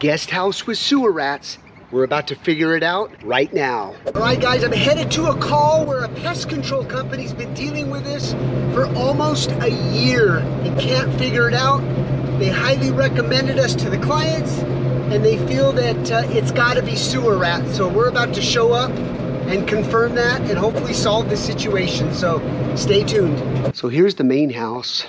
Guest house with sewer rats. We're about to figure it out right now. All right, guys, I'm headed to a call where a pest control company's been dealing with this for almost a year and can't figure it out. They highly recommended us to the clients and they feel that uh, it's gotta be sewer rats. So we're about to show up and confirm that and hopefully solve the situation. So stay tuned. So here's the main house.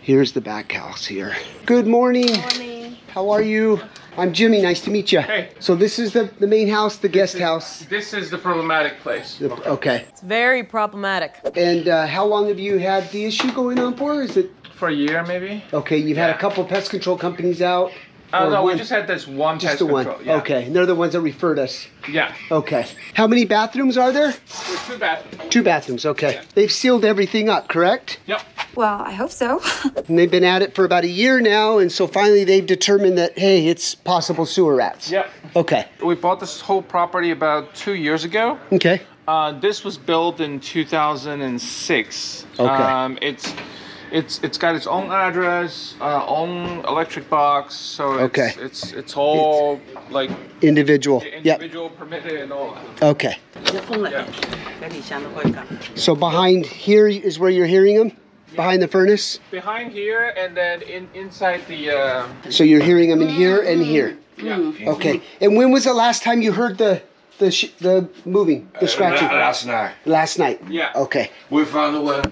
Here's the back house here. Good morning. Morning. How are you? I'm Jimmy. Nice to meet you. Hey. So this is the, the main house, the guest house. This is the problematic place. The- okay. It's very problematic. And uh, how long have you had the issue going on for? Is it For a year, maybe? okay? You've had a Yeah. couple pest control companies out. Oh, Or no, we just had this one Just pest the one. Yeah. Okay, and they're the ones that referred us. Yeah. Okay. How many bathrooms are there? There's two bathrooms. Two bathrooms. Okay. Yeah. They've sealed everything up, correct? Yep. Well, I hope so. and they've been at it for about a year now, and so finally they've determined that, hey, it's possible sewer rats. Yep. Okay. We bought this whole property about two years ago. Okay. Uh, this was built in 2006. Okay. Um, it's it's it's got its own address, uh, own electric box, so it's okay. it's, it's all it's like individual, individual yep. permitted and all. That. Okay. Yeah. So behind here is where you're hearing them. Behind the furnace? Behind here and then in inside the uh, So you're hearing them in here and here. yeah. Okay. And when was the last time you heard the the sh- the moving, the scratching? Uh, Last night, Last night. Yeah. Okay. we found a way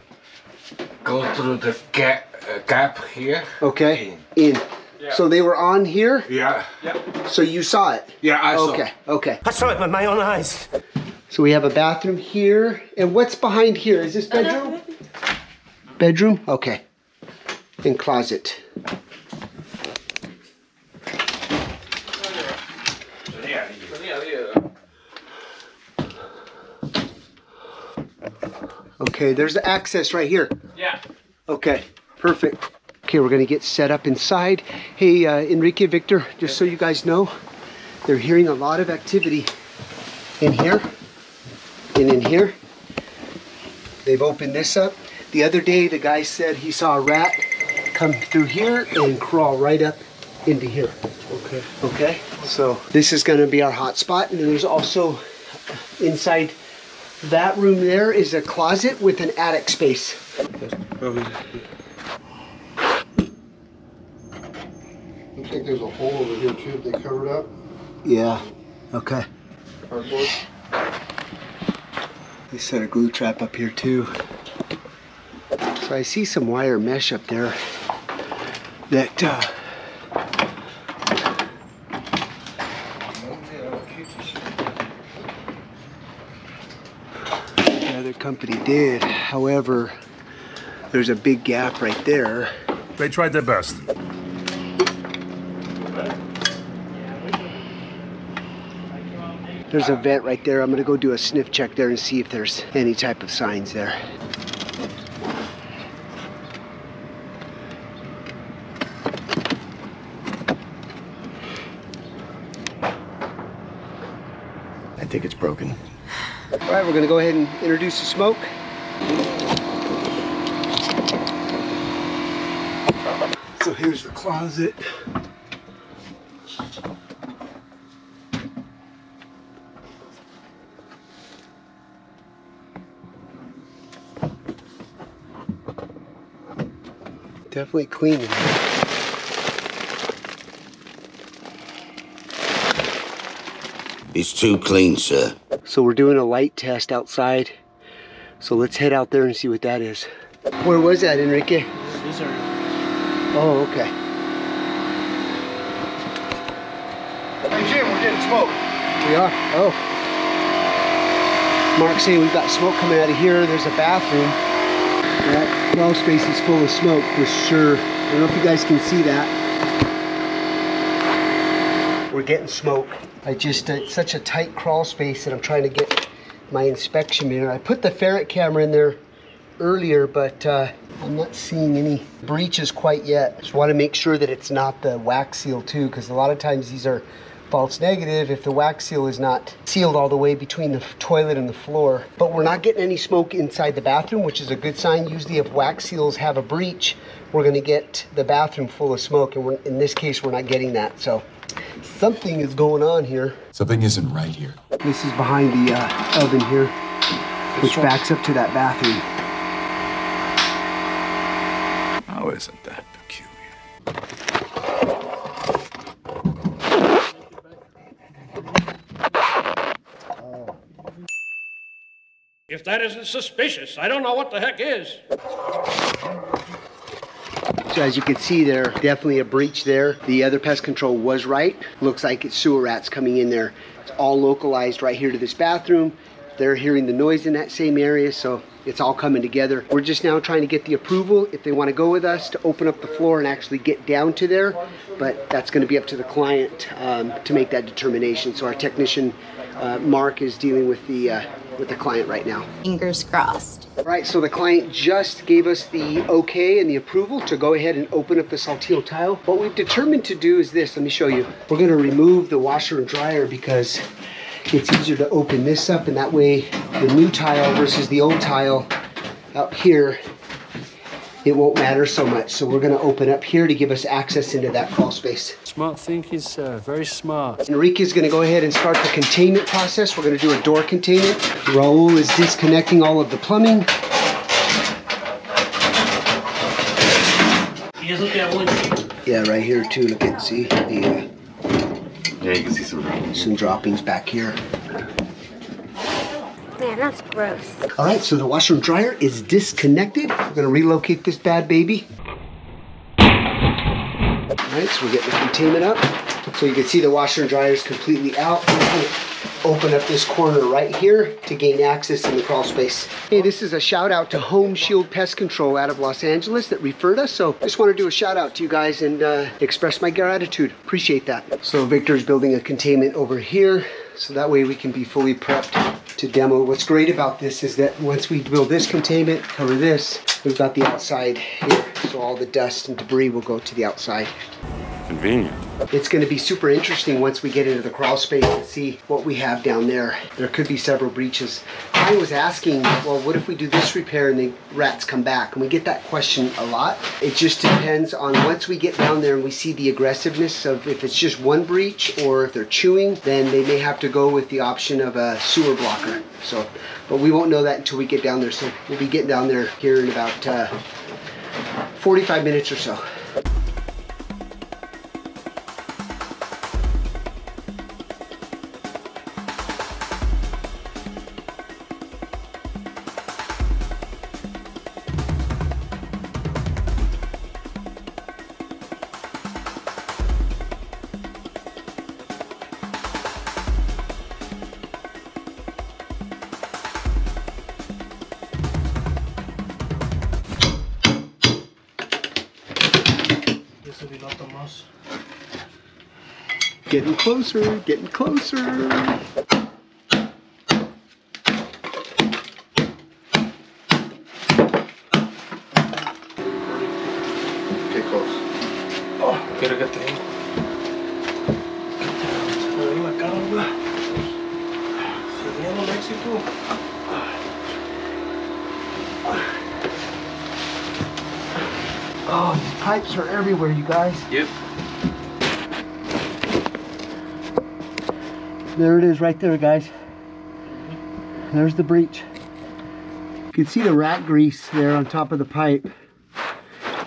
go through the gap, uh, gap here. Okay. In. Yeah. So they were on here. Yeah, Yeah. So you saw it. yeah, I saw. Okay. Okay. I saw it with my own eyes. So we have a bathroom here, and what's behind here? Is this bedroom? Bedroom. Okay. In closet. Okay. There's the access right here. Yeah. Okay, perfect. Okay, we're gonna get set up inside. Hey, uh, Enrique, Victor, just so you guys know, they're hearing a lot of activity in here and in here. They've opened this up. The other day, the guy said he saw a rat come through here and crawl right up into here. Okay. Okay, so this is gonna be our hot spot, and there's also inside that room there is a closet with an attic space. Looks like there's a hole over here too, they covered up, Yeah. Okay. cardboard. They set a glue trap up here too. So I see some wire mesh up there that uh, the other company did. However, there's a big gap right there. They tried their best. There's a vent right there. I'm gonna go do a sniff check there and see if there's any type of signs there. Think it's broken. All right, we're gonna go ahead and introduce the smoke. So here's the closet. Definitely clean. in here. It's too clean, sir. So we're doing a light test outside. So let's head out there and see what that is. Where was that, Enrique? These are Oh, okay. Hey Jim, we're getting smoke. We are. Oh. Mark's saying we've got smoke coming out of here. There's a bathroom. That crawl space is full of smoke for sure. I don't know if you guys can see that. Getting smoke. I just, uh, it's such a tight crawl space that I'm trying to get my inspection mirror. I put the ferret camera in there earlier, but uh, I'm not seeing any breaches quite yet. Just want to make sure that it's not the wax seal too, because a lot of times these are false negative if the wax seal is not sealed all the way between the toilet and the floor. But we're not getting any smoke inside the bathroom, which is a good sign. Usually if wax seals have a breach, we're gonna get the bathroom full of smoke, and in this case, we're not getting that. So something is going on here. Something isn't right here. This is behind the uh, oven here, which backs up to that bathroom. How isn't that peculiar? If that isn't suspicious, I don't know what the heck is. So as you can see there, definitely a breach there. The other pest control was right. Looks like it's sewer rats coming in there. It's all localized right here to this bathroom. They're hearing the noise in that same area, so it's all coming together. We're just now trying to get the approval if they want to go with us to open up the floor and actually get down to there. But that's going to be up to the client um, to make that determination. So our technician, uh, Mark, is dealing with the uh, with the client right now. Fingers crossed. All right, so the client just gave us the okay and the approval to go ahead and open up the Saltillo tile. What we've determined to do is this, let me show you. We're gonna remove the washer and dryer because it's easier to open this up and that way the new tile versus the old tile out here, it won't matter so much. So we're gonna open up here to give us access into that crawl space. Smart thinking, sir. Very smart. Enrique is going to go ahead and start the containment process. We're going to do a door containment. Raul is disconnecting all of the plumbing. Y eso que hago en Yeah, right here too. Look at see the uh, Yeah, you can see some droppings. some droppings back here. Man, that's gross. All right, so the washer and dryer is disconnected. We're to relocate this bad baby. All right, so we're getting the containment up. So you can see the washer and dryer is completely out. Open up this corner right here to gain access in the crawl space. Hey, this is a shout out to Home Shield Pest Control out of Los Angeles that referred us. So just want to do a shout out to you guys and uh, express my gratitude. Appreciate that. So Victor's building a containment over here. So that way we can be fully prepped to demo. What's great about this is that once we build this containment, cover this, we've got the outside here. So all the dust and debris will go to the outside. Convenient. It's going to be super interesting once we get into the crawl space and see what we have down there. There could be several breaches. I was asking, well, what if we do this repair and the rats come back? And we get that question a lot. It just depends on once we get down there and we see the aggressiveness of if it's just one breach or if they're chewing, then they may have to go with the option of a sewer blocker. So, but we won't know that until we get down there. So we'll be getting down there here in about uh, 45 minutes or so. Getting closer, getting closer. Get close. Pipes are everywhere, you guys. Yep. There it is right there, guys. There's the breach. You can see the rat grease there on top of the pipe.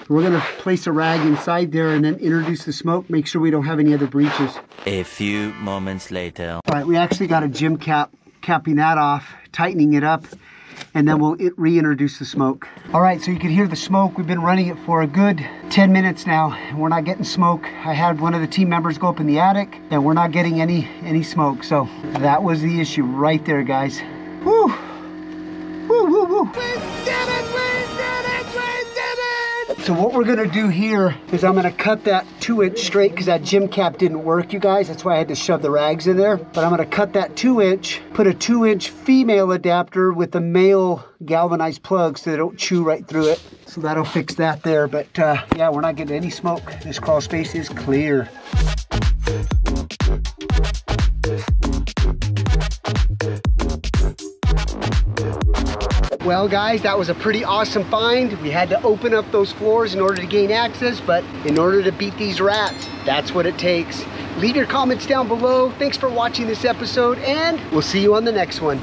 We're gonna place a rag inside there and then introduce the smoke, make sure we don't have any other breaches. A few moments later. All right, we actually got a gym cap, capping that off, tightening it up, and then we'll reintroduce the smoke. All right, so you can hear the smoke. We've been running it for a good 10 minutes now, and we're not getting smoke. I had one of the team members go up in the attic, and we're not getting any any smoke. So that was the issue right there, guys. Woo! Woo, woo, woo! So what we're gonna do here is I'm gonna cut that two inch straight because that gym cap didn't work, you guys. That's why I had to shove the rags in there. But I'm gonna cut that two inch, put a two inch female adapter with a male galvanized plug so they don't chew right through it. So that'll fix that there. But uh, yeah, we're not getting any smoke. This crawl space is clear. Well, guys, that was a pretty awesome find. We had to open up those floors in order to gain access, but in order to beat these rats, that's what it takes. Leave your comments down below. Thanks for watching this episode, and we'll see you on the next one.